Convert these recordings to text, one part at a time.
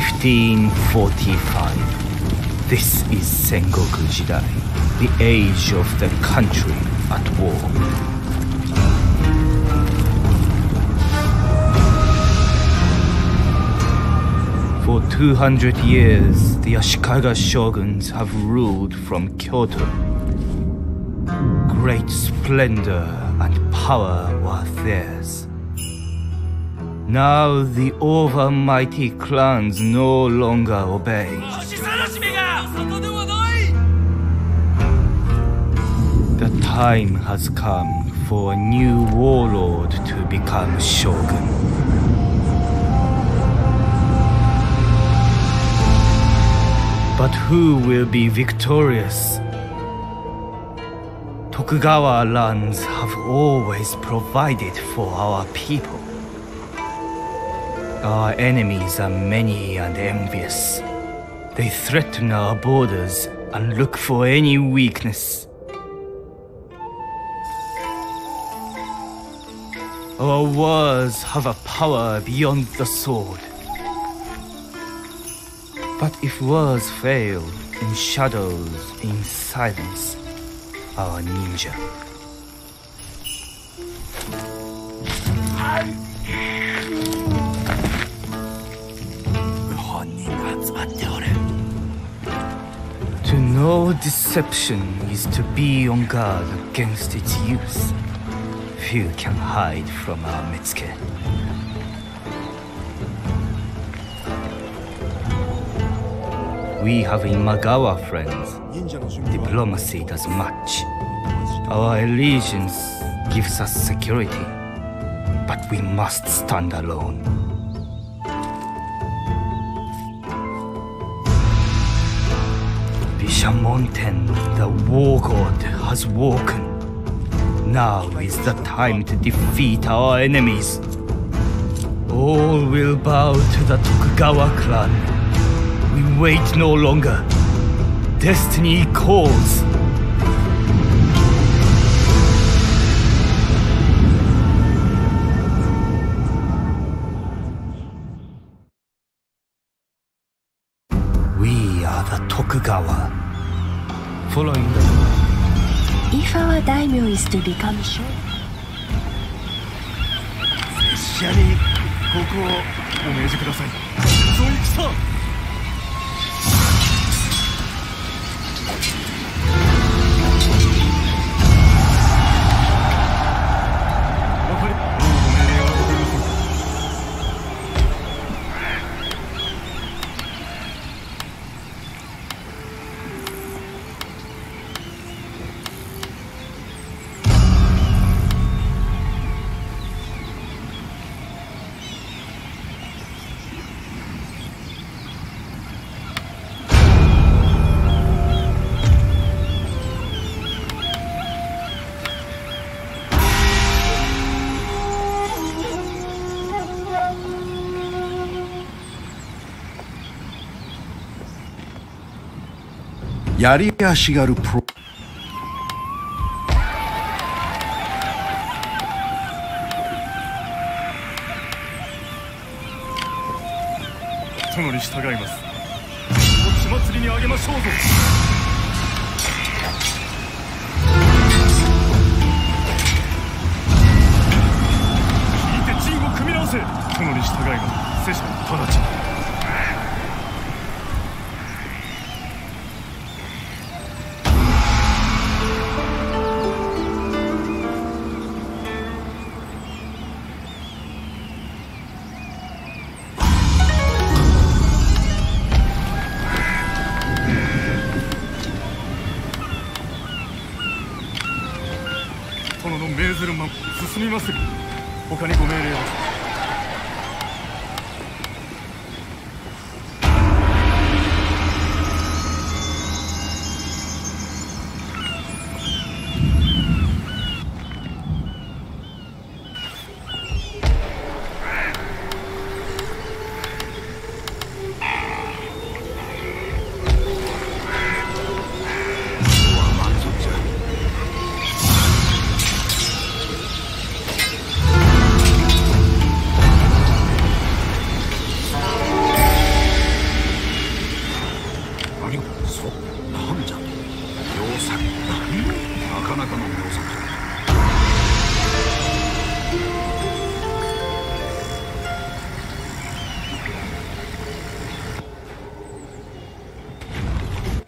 1545. This is Sengoku Jidai, the age of the country at war. For 200 years, the Ashikaga shoguns have ruled from Kyoto. Great splendor and power were theirs. Now the overmighty clans no longer obey. The time has come for a new warlord to become shogun. But who will be victorious? Tokugawa lands have always provided for our people. Our enemies are many and envious. They threaten our borders and look for any weakness. Our words have a power beyond the sword. But if words fail, in shadows, in silence, our ninja. 本 deception is to be on guard against its use. Few can hide from our Metsuke. We have Imagawa friends. Diplomacy does much. Our allegiance gives us security. But we must stand alone. Bishamonten, the war god, has woken. Now is the time to defeat our enemies. All will bow to the Tokugawa clan. We wait no longer. Destiny calls. Is to become shogun, 列車にここをお命じくださいそういくさんやり足がるプロ。殿に従います。お血祭りにあげましょうぞ。引いて陣を組み直せ。殿に従います。拙者直ちに。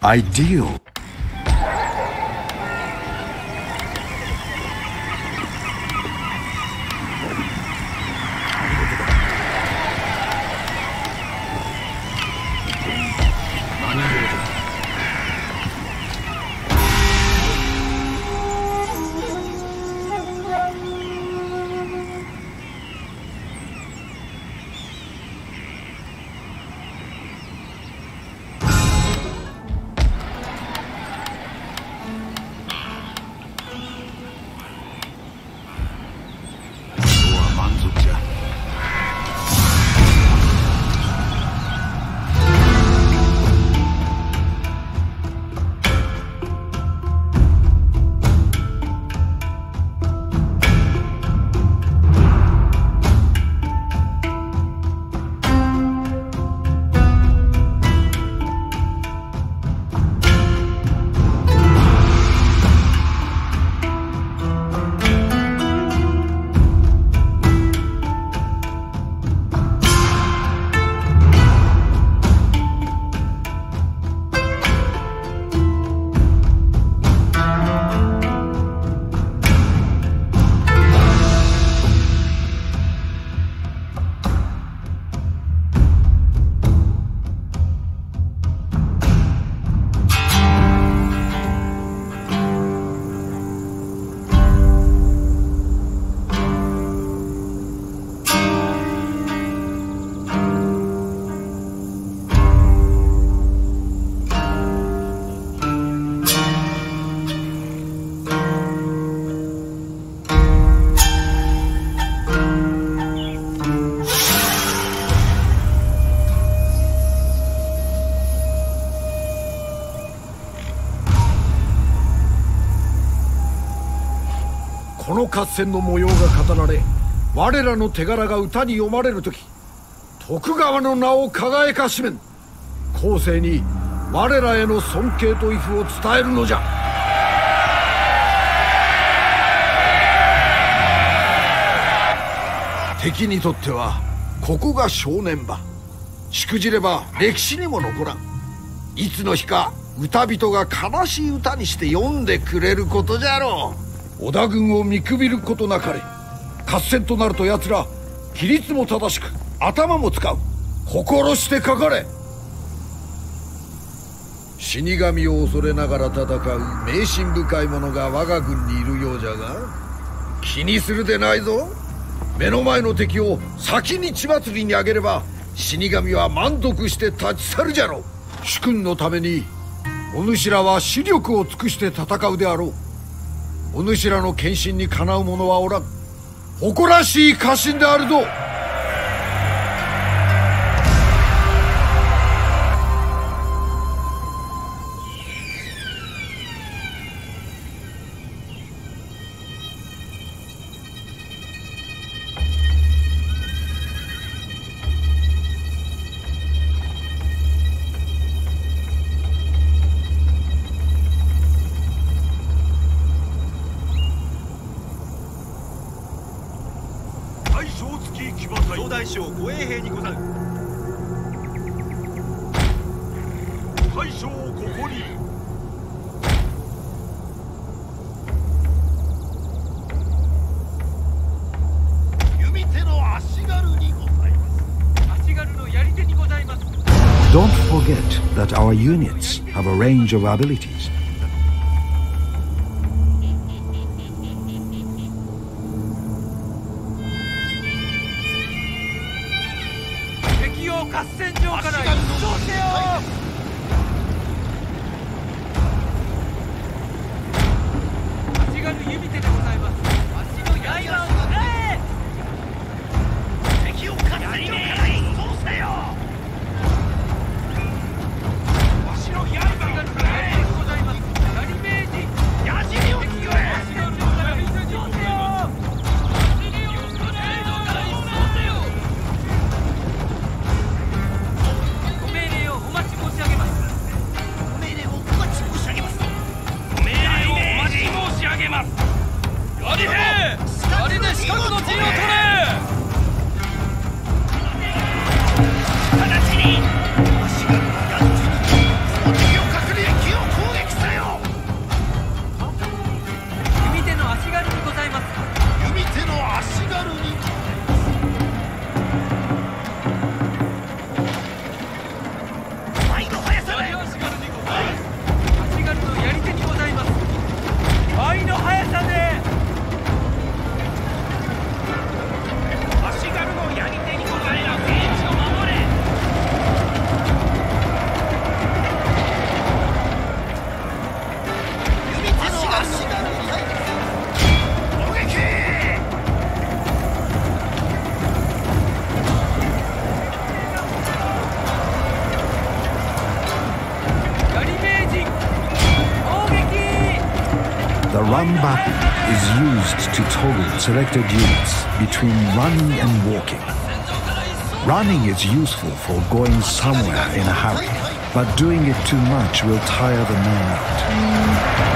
Ideal. この合戦の模様が語られ我らの手柄が歌に読まれる時徳川の名を輝かしめん。後世に我らへの尊敬と威風を伝えるのじゃ。敵にとってはここが正念場。しくじれば歴史にも残らん。いつの日か歌人が悲しい歌にして読んでくれることじゃろう。織田軍を見くびることなかれ。合戦となると奴ら規律も正しく頭も使う。心してかかれ。死神を恐れながら戦う迷信深い者が我が軍にいるようじゃが気にするでないぞ。目の前の敵を先に血祭りにあげれば死神は満足して立ち去るじゃろう。主君のためにお主らは視力を尽くして戦うであろう。お主らの献身にかなう者はおらん。誇らしい家臣であるぞ。Range of abilities. Button is used to toggle selected units between running and walking. Running is useful for going somewhere in a hurry, but doing it too much will tire the man out.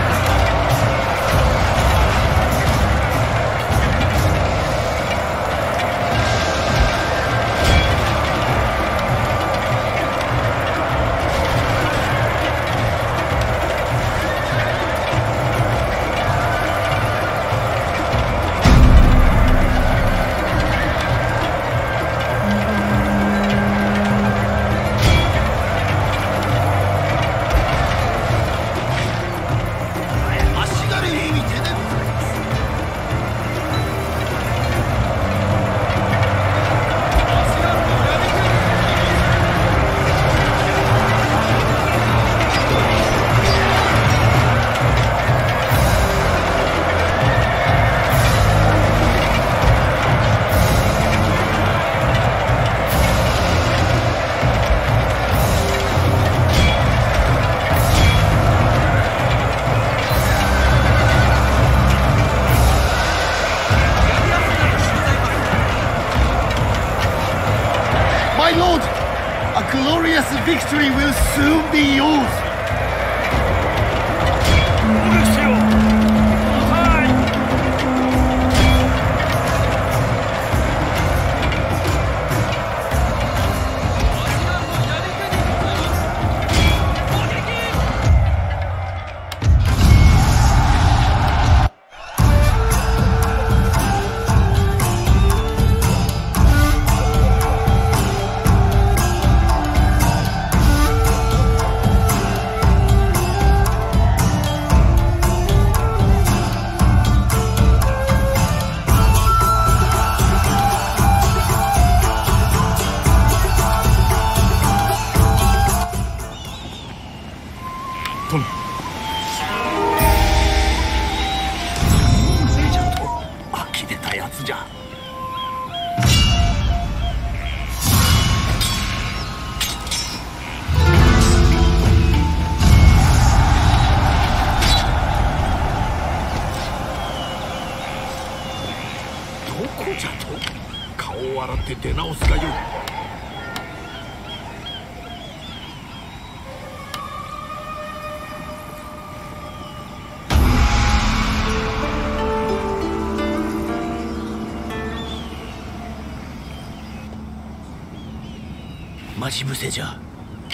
し伏せじゃ。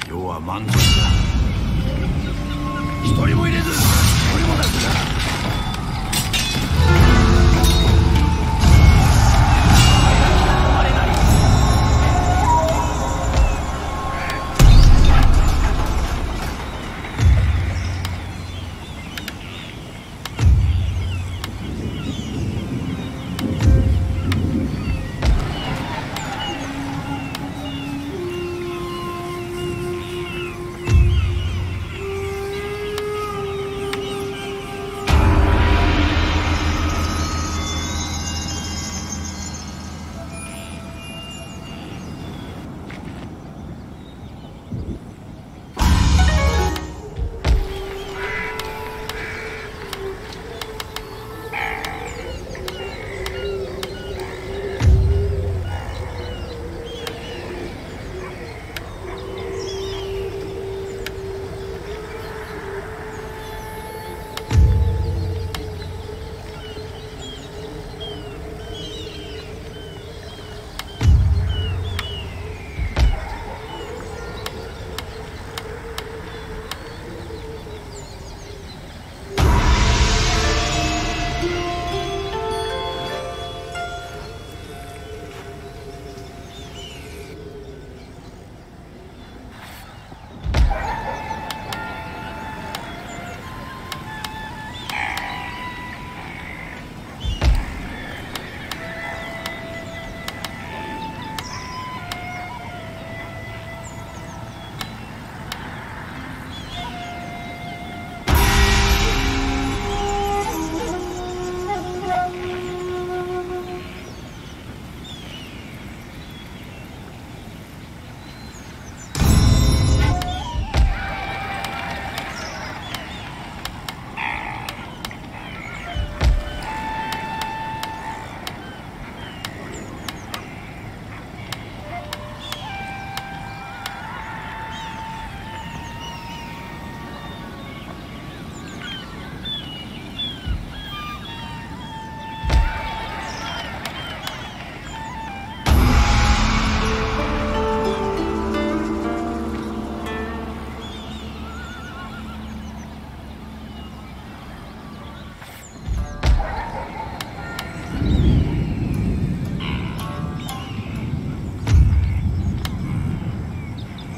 今日は満足だ。一人も入れず。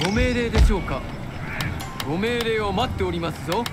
ご命令でしょうか？ご命令を待っておりますぞ。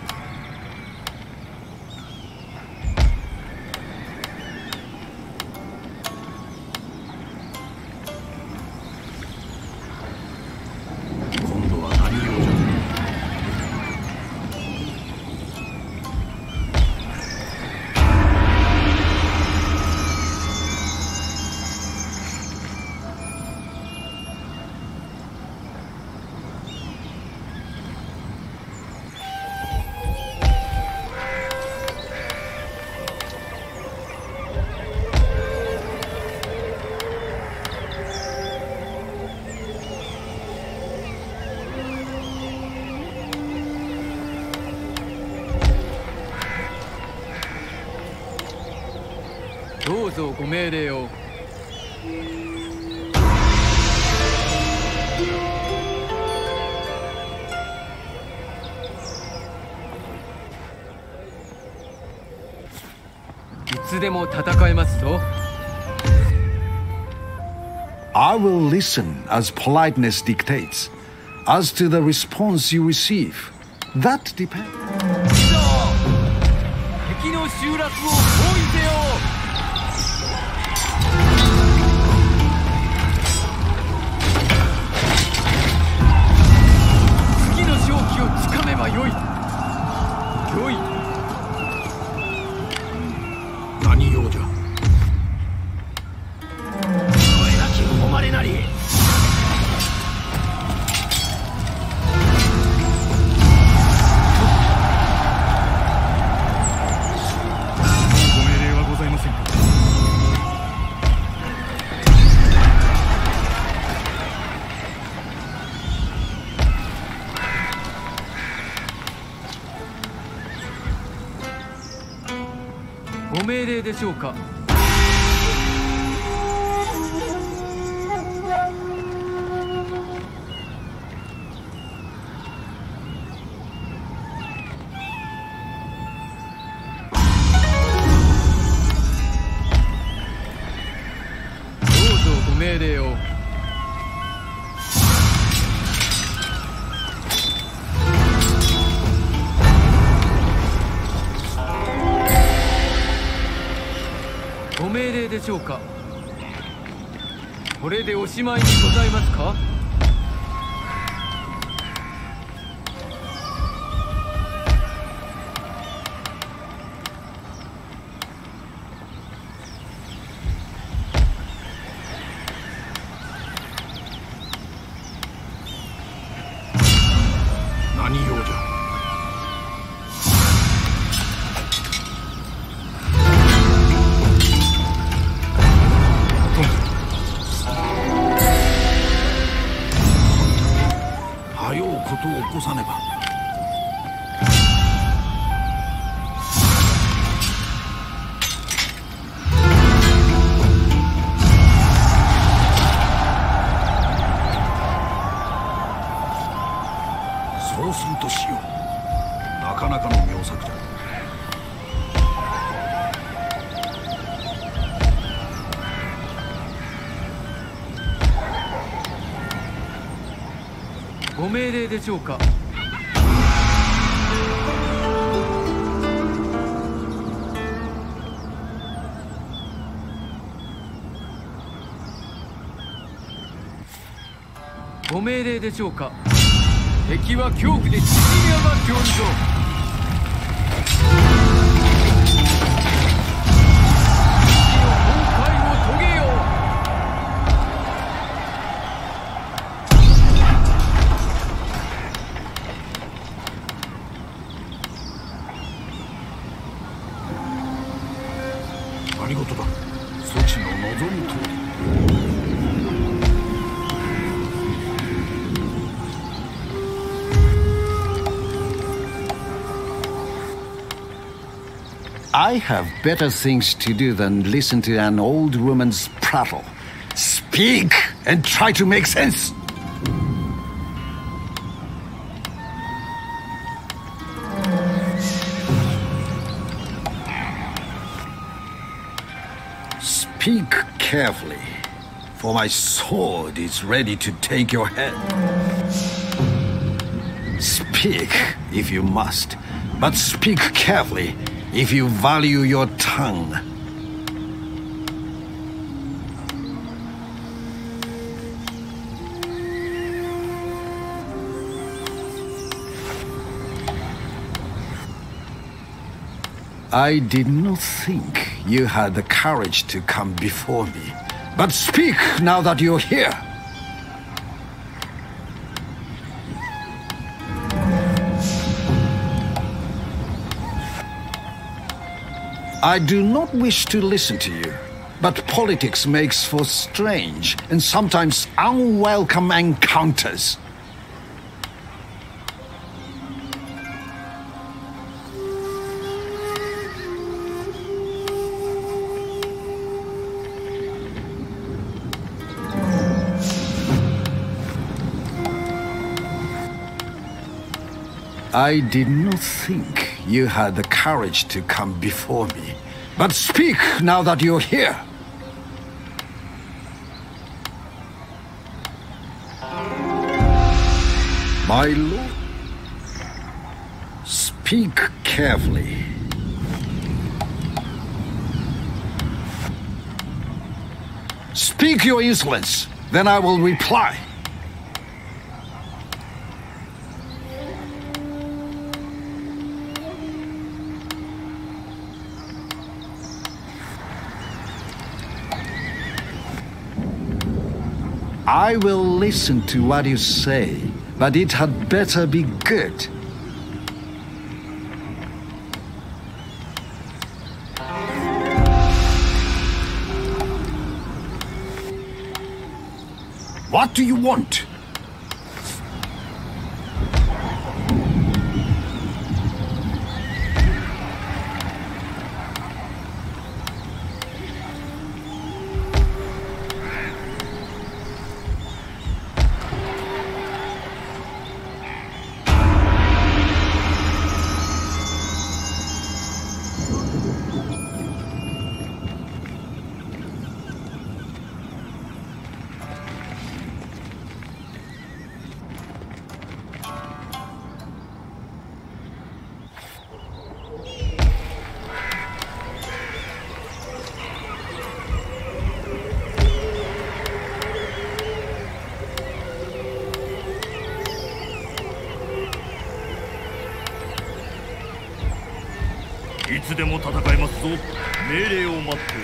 うぞご命令をいつでも戦えますぞ I will listen as politeness dictates. As to the response you receive, that depends. 因为命令を。ご命令でしょうか？これでおしまいにございますか？そうするとしよう。なかなかの妙策じゃご命令でしょうか？ご命令でしょうか？敵は恐怖で縮み上がっておるぞ I have better things to do than listen to an old woman's prattle. Speak and try to make sense. Speak carefully. for my sword is ready to take your head. Speak if you must, but speak carefully if you value your tongue. I did not think you had the courage to come before me. But speak now that you're here. I do not wish to listen to you, but politics makes for strange and sometimes unwelcome encounters. I did not think you had the courage to come before me. But speak now that you're here. My lord, speak carefully. Speak your insolence, then I will reply. I will listen to what you say, but it had better be good. What do you want? つでも戦えますぞ。命令を待って。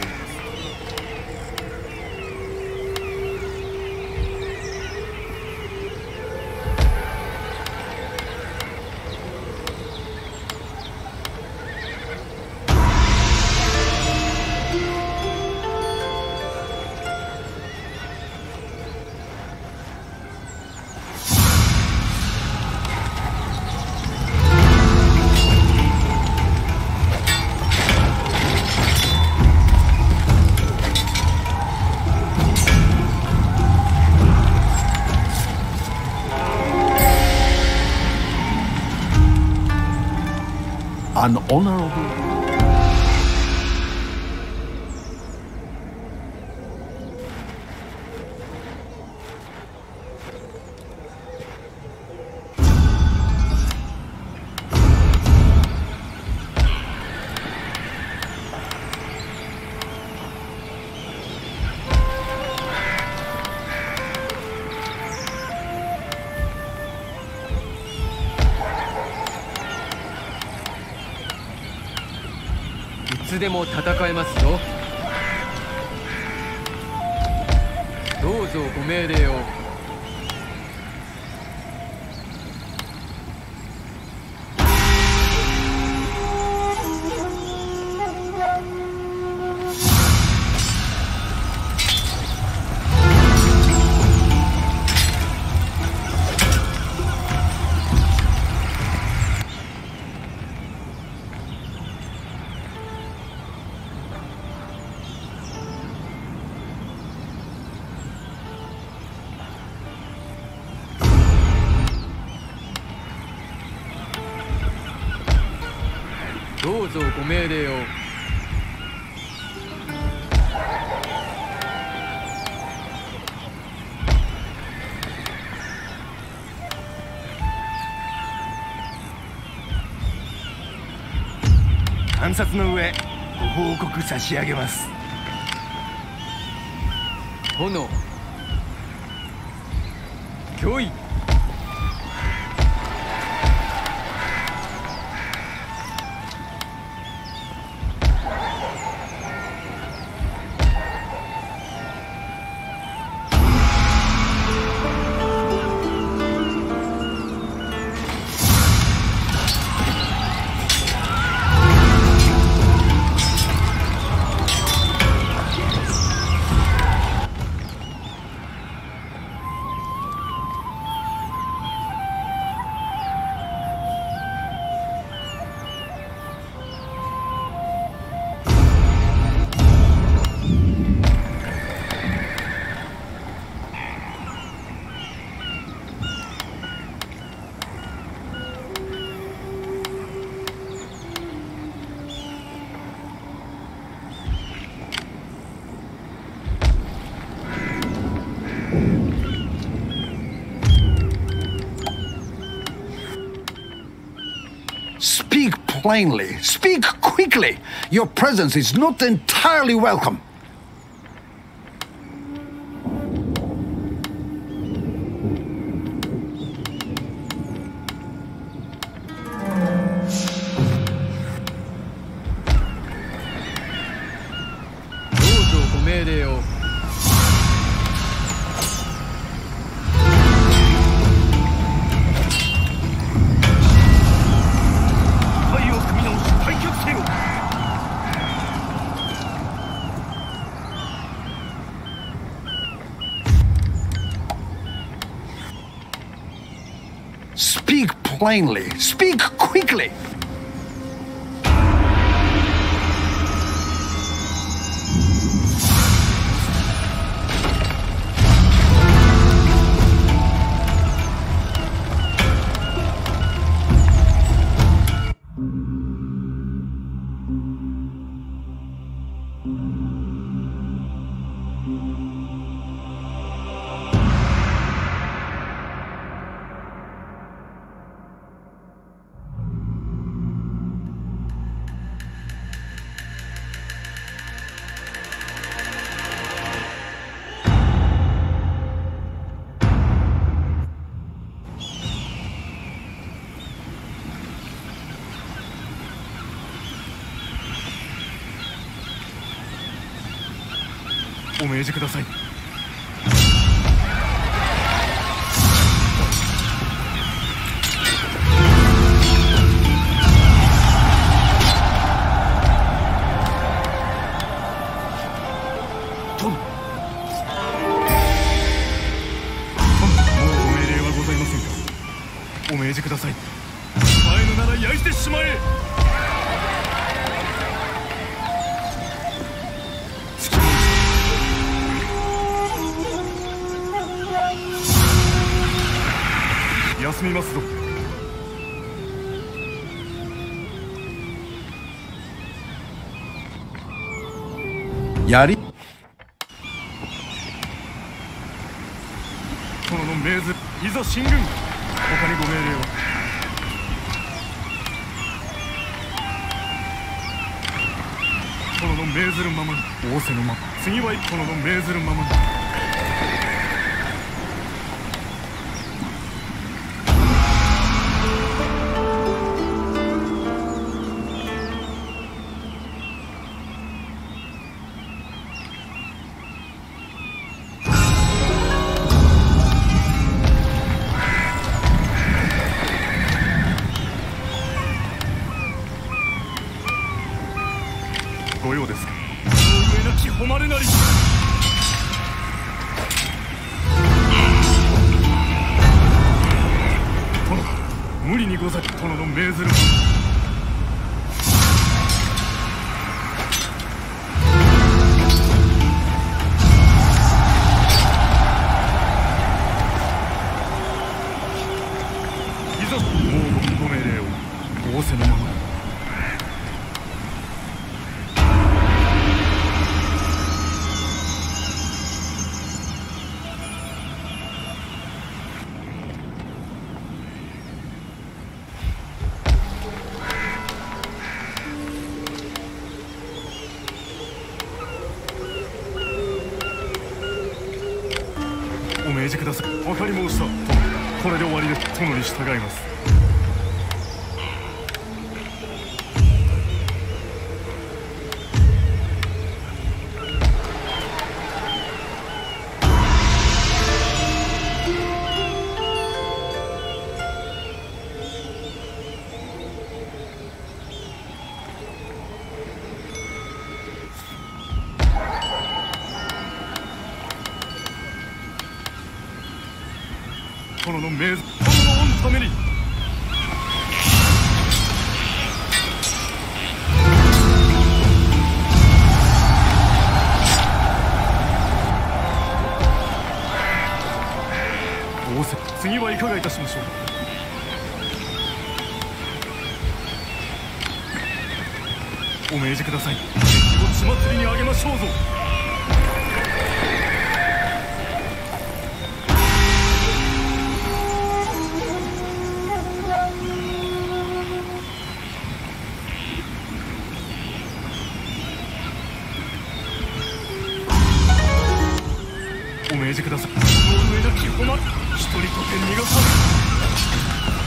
つでも戦えます。命令を。観察の上ご報告差し上げます。炎。脅威。plainly. Speak quickly. Your presence is not entirely welcome. plainly. Speak quickly. お命じください。ぞ進軍他にご命令は？殿の命ずるままに。仰せのま次は殿の命ずるままに。した。これで終わりで殿に従います。命じください。この上なき誉一人とて逃がさぬ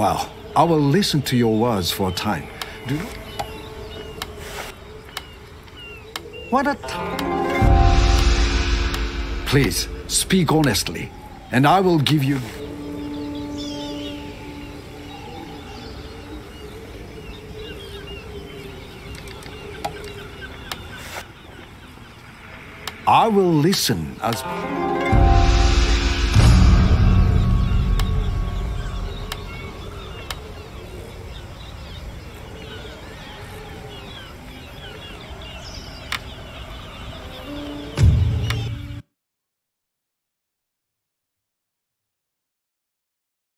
Well, I will listen to your words for a time. Do you... What a Please, speak honestly, and I will give you. I will listen as.